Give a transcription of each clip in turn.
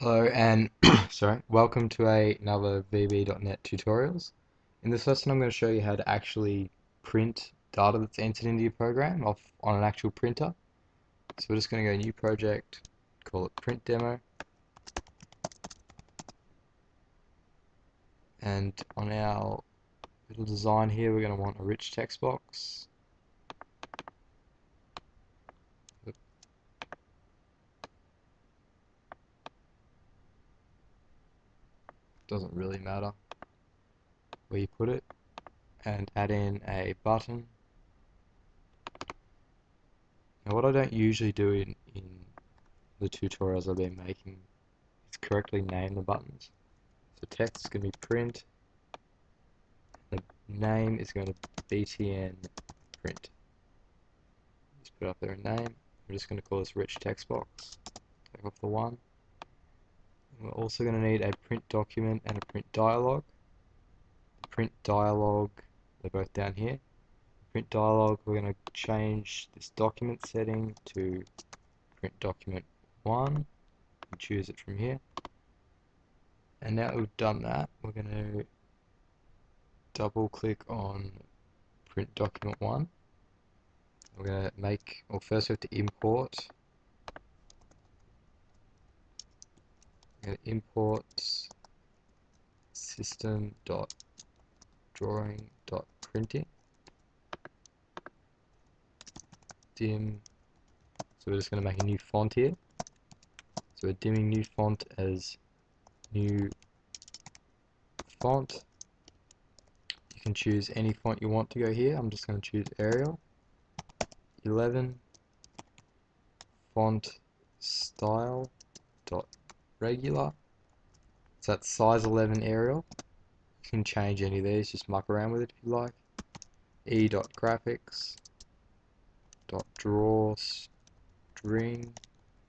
Hello and sorry, welcome to a, another VB.NET tutorials. In this lesson I'm going to show you how to actually print data that's entered into your program off on an actual printer. So we're just going to go new project, call it print demo. And on our little design here we're going to want a rich text box. Doesn't really matter where you put it. And add in a button. Now what I don't usually do in, in the tutorials I've been making is correctly name the buttons. So text is going to be print. The name is going to be btn print. Just put up there a name. I'm just going to call this rich text box. Take off the one we're also going to need a print document and a print dialog. The print dialog, they're both down here. Print dialog, we're going to change this document setting to print document 1 and choose it from here. And now that we've done that, we're going to double click on print document 1. We're going to make, well first we have to import and import system dot drawing dot printing. Dim. So we're just going to make a new font here. So we're dimming new font as new font. You can choose any font you want to go here. I'm just going to choose Arial. 11 font style dot regular. So that's size 11 Arial. You can change any of these, just muck around with it if you like. E dot graphics dot draw string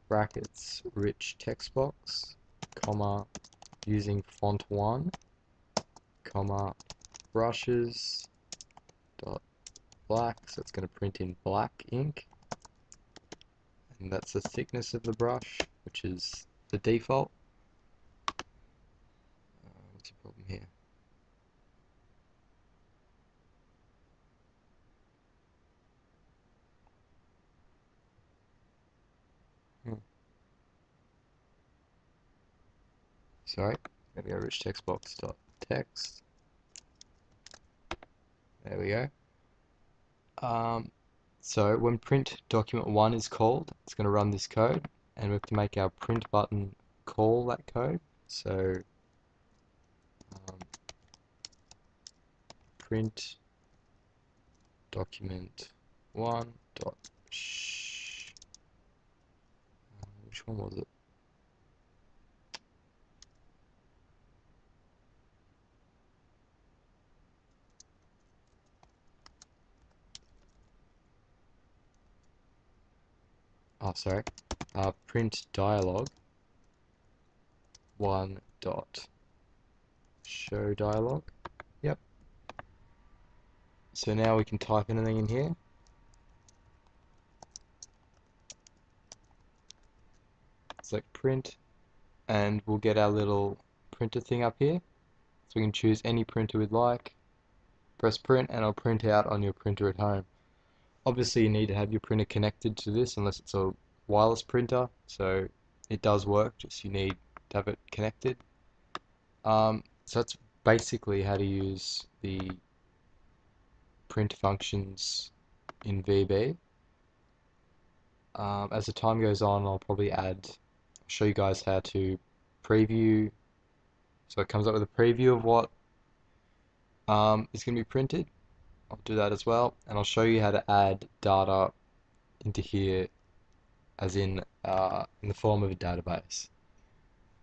brackets rich text box comma using font 1 comma brushes dot black so it's going to print in black ink and that's the thickness of the brush which is the default. Uh, what's the problem here? Hmm. Sorry, gotta go rich text box dot text. There we go. Um, so when print document one is called, it's going to run this code and we have to make our print button call that code. So um, print document one dot sh which one was it? Oh sorry uh, print dialog. One dot. Show dialog. Yep. So now we can type anything in here. Select print and we'll get our little printer thing up here. So we can choose any printer we'd like. Press print and it'll print out on your printer at home. Obviously you need to have your printer connected to this unless it's a wireless printer, so it does work, just you need to have it connected. Um, so that's basically how to use the print functions in VB. Um, as the time goes on, I'll probably add, show you guys how to preview. So it comes up with a preview of what um, is going to be printed. I'll do that as well, and I'll show you how to add data into here as in uh, in the form of a database.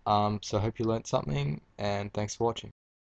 Um, so I hope you learned something and thanks for watching.